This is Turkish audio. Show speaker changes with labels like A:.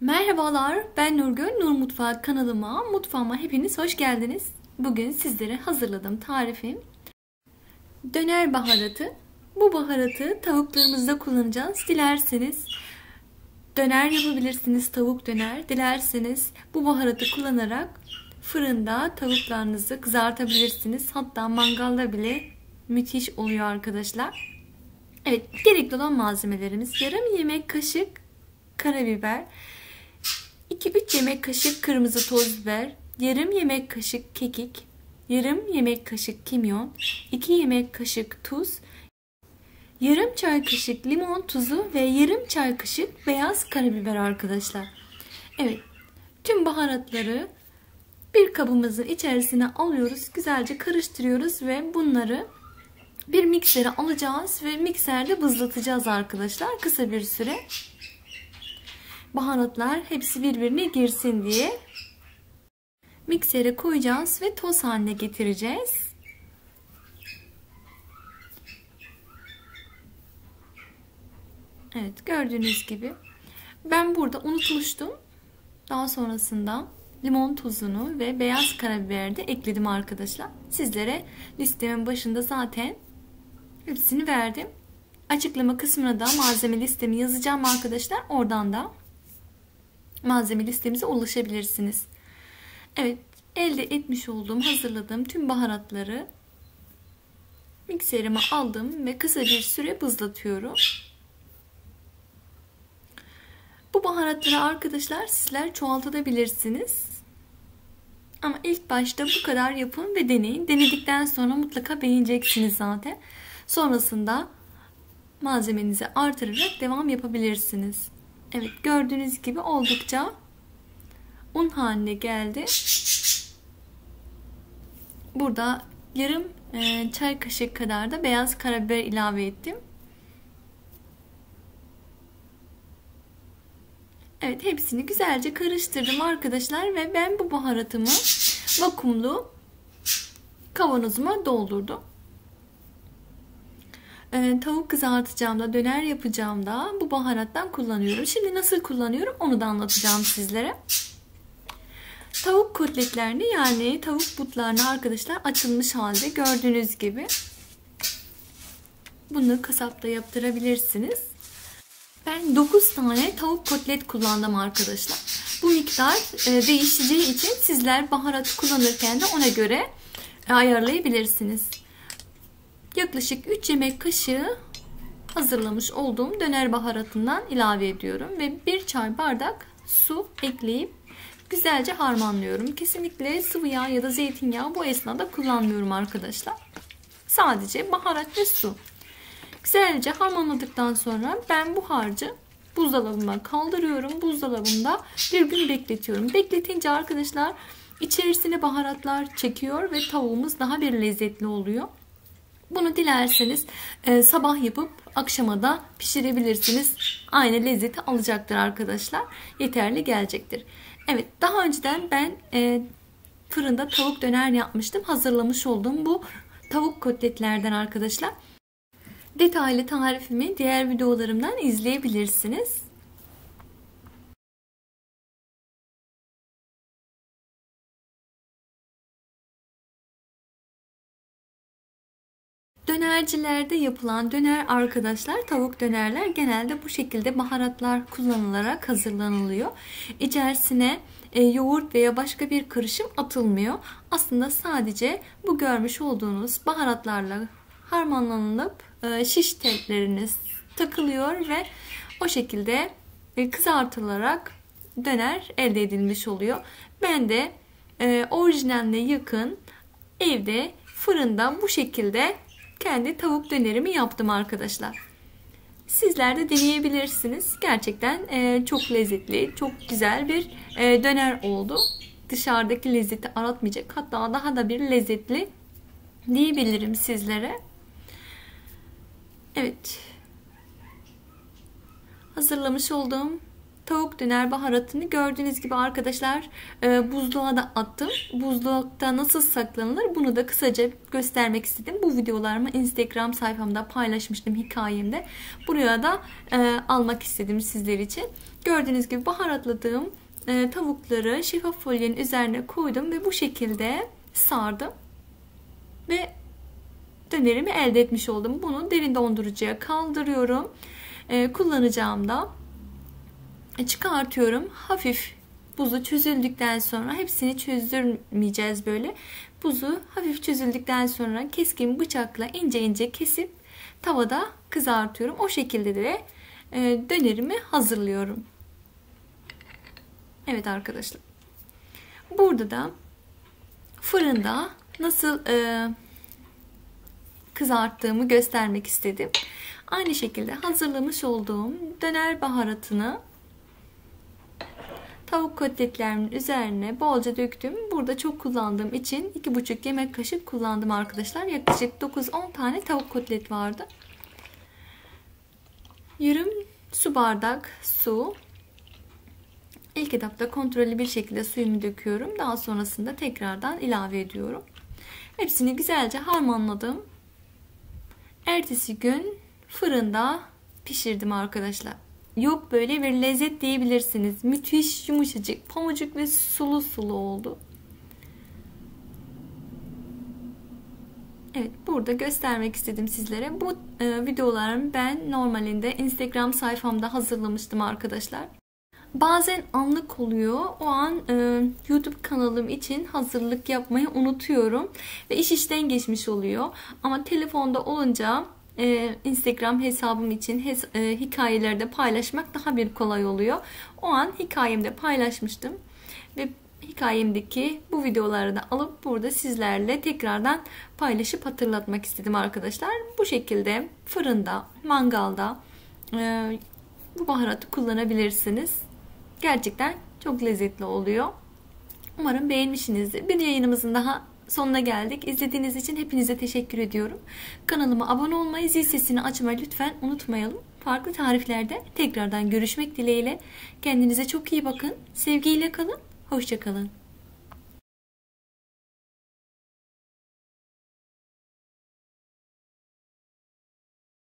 A: Merhabalar, ben Nurgül. Nur Mutfağı kanalıma, mutfağıma hepiniz hoş geldiniz. Bugün sizlere hazırladığım tarifim döner baharatı. Bu baharatı tavuklarımızda kullanacağız. Dilerseniz döner yapabilirsiniz, tavuk döner. Dilerseniz bu baharatı kullanarak fırında tavuklarınızı kızartabilirsiniz. Hatta mangalda bile müthiş oluyor arkadaşlar. Evet, gerekli olan malzemelerimiz yarım yemek kaşık karabiber, 2-3 yemek kaşık kırmızı toz biber, yarım yemek kaşık kekik, yarım yemek kaşık kimyon, 2 yemek kaşık tuz, yarım çay kaşık limon tuzu ve yarım çay kaşık beyaz karabiber arkadaşlar. Evet, tüm baharatları bir kabımızın içerisine alıyoruz. Güzelce karıştırıyoruz ve bunları bir miksere alacağız ve mikserde bızlatacağız arkadaşlar kısa bir süre baharatlar hepsi birbirine girsin diye miksere koyacağız ve toz haline getireceğiz. Evet gördüğünüz gibi ben burada unutmuştum. Daha sonrasında limon tuzunu ve beyaz karabiberi de ekledim arkadaşlar. Sizlere listemin başında zaten hepsini verdim. Açıklama kısmına da malzeme listemi yazacağım arkadaşlar. Oradan da malzeme listemize ulaşabilirsiniz. Evet, elde etmiş olduğum, hazırladığım tüm baharatları mikserime aldım ve kısa bir süre bızlatıyorum. Bu baharatları arkadaşlar sizler çoğaltabilirsiniz. Ama ilk başta bu kadar yapın ve deneyin. Denedikten sonra mutlaka beğeneceksiniz zaten. Sonrasında malzemenizi artırarak devam yapabilirsiniz. Evet gördüğünüz gibi oldukça un haline geldi. Burada yarım e, çay kaşık kadar da beyaz karabiber ilave ettim. Evet hepsini güzelce karıştırdım arkadaşlar ve ben bu baharatımı vakumlu kavanozuma doldurdum e, tavuk kızartacağımda, döner yapacağımda bu baharattan kullanıyorum. Şimdi nasıl kullanıyorum onu da anlatacağım sizlere. Tavuk kotletlerini yani tavuk butlarını arkadaşlar açılmış halde gördüğünüz gibi bunu kasapta yaptırabilirsiniz. Ben 9 tane tavuk kotlet kullandım arkadaşlar. Bu miktar e, değişeceği için sizler baharat kullanırken de ona göre ayarlayabilirsiniz yaklaşık 3 yemek kaşığı hazırlamış olduğum döner baharatından ilave ediyorum ve 1 çay bardak su ekleyip güzelce harmanlıyorum. Kesinlikle sıvı yağ ya da zeytinyağı bu esnada kullanmıyorum arkadaşlar. Sadece baharat ve su. Güzelce harmanladıktan sonra ben bu harcı buzdolabıma kaldırıyorum. Buzdolabımda bir gün bekletiyorum. Bekletince arkadaşlar içerisine baharatlar çekiyor ve tavuğumuz daha bir lezzetli oluyor. Bunu dilerseniz e, sabah yapıp akşama da pişirebilirsiniz. Aynı lezzeti alacaktır arkadaşlar. Yeterli gelecektir. Evet daha önceden ben e, fırında tavuk döner yapmıştım. Hazırlamış olduğum bu tavuk kotletlerden arkadaşlar. Detaylı tarifimi diğer videolarımdan izleyebilirsiniz. Dönercilerde yapılan döner arkadaşlar tavuk dönerler genelde bu şekilde baharatlar kullanılarak hazırlanılıyor. İçerisine e, yoğurt veya başka bir karışım atılmıyor. Aslında sadece bu görmüş olduğunuz baharatlarla harmanlanıp e, şiş telleriniz takılıyor ve o şekilde e, kızartılarak döner elde edilmiş oluyor. Ben de e, orijinaline yakın evde fırında bu şekilde kendi tavuk dönerimi yaptım arkadaşlar. Sizler de deneyebilirsiniz. Gerçekten e, çok lezzetli, çok güzel bir e, döner oldu. Dışarıdaki lezzeti aratmayacak. Hatta daha da bir lezzetli diyebilirim sizlere. Evet. Hazırlamış olduğum tavuk döner baharatını gördüğünüz gibi arkadaşlar e, buzluğa da attım. Buzlukta nasıl saklanılır bunu da kısaca göstermek istedim. Bu videolarımı Instagram sayfamda paylaşmıştım hikayemde. Buraya da e, almak istedim sizler için. Gördüğünüz gibi baharatladığım e, tavukları şeffaf folyenin üzerine koydum ve bu şekilde sardım. Ve dönerimi elde etmiş oldum. Bunu derin dondurucuya kaldırıyorum. Ee, kullanacağım da çıkartıyorum. Hafif buzu çözüldükten sonra hepsini çözdürmeyeceğiz böyle. Buzu hafif çözüldükten sonra keskin bıçakla ince ince kesip tavada kızartıyorum. O şekilde de e, dönerimi hazırlıyorum. Evet arkadaşlar. Burada da fırında nasıl e, kızarttığımı göstermek istedim. Aynı şekilde hazırlamış olduğum döner baharatını tavuk kotletlerimin üzerine bolca döktüm. Burada çok kullandığım için 2,5 yemek kaşık kullandım arkadaşlar. Yaklaşık 9-10 tane tavuk kotlet vardı. Yarım su bardak su. İlk etapta kontrollü bir şekilde suyumu döküyorum. Daha sonrasında tekrardan ilave ediyorum. Hepsini güzelce harmanladım. Ertesi gün fırında pişirdim arkadaşlar. Yok böyle bir lezzet diyebilirsiniz. Müthiş yumuşacık, pamucuk ve sulu sulu oldu. Evet burada göstermek istedim sizlere. Bu e, videolarımı ben normalinde Instagram sayfamda hazırlamıştım arkadaşlar. Bazen anlık oluyor. O an e, YouTube kanalım için hazırlık yapmayı unutuyorum. Ve iş işten geçmiş oluyor. Ama telefonda olunca e, Instagram hesabım için hes e, hikayelerde paylaşmak daha bir kolay oluyor. O an hikayemde paylaşmıştım. Ve hikayemdeki bu videoları da alıp burada sizlerle tekrardan paylaşıp hatırlatmak istedim arkadaşlar. Bu şekilde fırında, mangalda e, bu baharatı kullanabilirsiniz. Gerçekten çok lezzetli oluyor. Umarım beğenmişsinizdir. Bir yayınımızın daha sonuna geldik. İzlediğiniz için hepinize teşekkür ediyorum. Kanalıma abone olmayı, zil sesini açmayı lütfen unutmayalım. Farklı tariflerde tekrardan görüşmek dileğiyle. Kendinize çok iyi bakın. Sevgiyle kalın. Hoşçakalın.